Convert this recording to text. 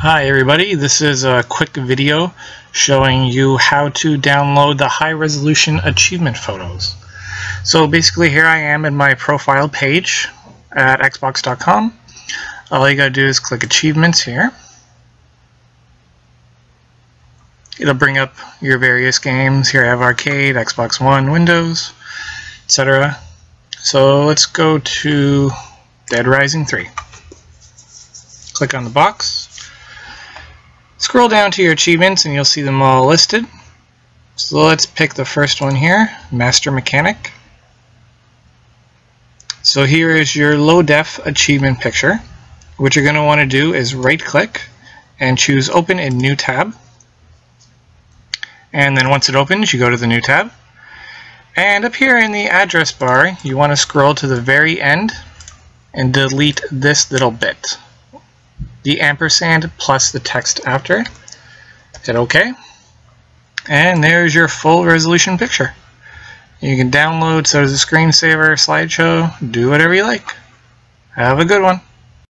Hi everybody, this is a quick video showing you how to download the high resolution achievement photos. So basically here I am in my profile page at xbox.com. All you gotta do is click achievements here. It'll bring up your various games. Here I have arcade, Xbox One, Windows, etc. So let's go to Dead Rising 3. Click on the box. Scroll down to your achievements and you'll see them all listed. So let's pick the first one here, Master Mechanic. So here is your low def achievement picture. What you're going to want to do is right click and choose open in new tab. And then once it opens you go to the new tab. And up here in the address bar you want to scroll to the very end and delete this little bit the ampersand plus the text after. Hit OK. And there's your full resolution picture. You can download, so does the screensaver, slideshow, do whatever you like. Have a good one.